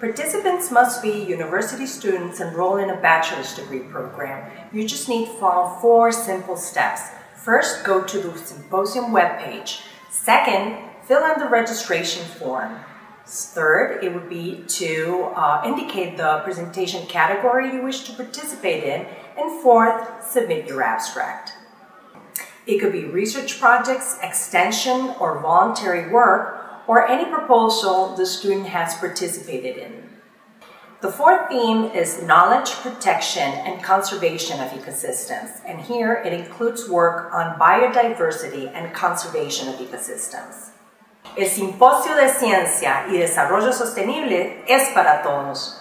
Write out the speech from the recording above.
Participants must be university students enrolled in a bachelor's degree program. You just need to follow four simple steps. First, go to the symposium webpage. Second, fill in the registration form. Third, it would be to uh, indicate the presentation category you wish to participate in. And fourth, submit your abstract. It could be research projects, extension, or voluntary work, or any proposal the student has participated in. The fourth theme is knowledge, protection, and conservation of ecosystems. And here it includes work on biodiversity and conservation of ecosystems. El Simposio de Ciencia y Desarrollo Sostenible es para todos.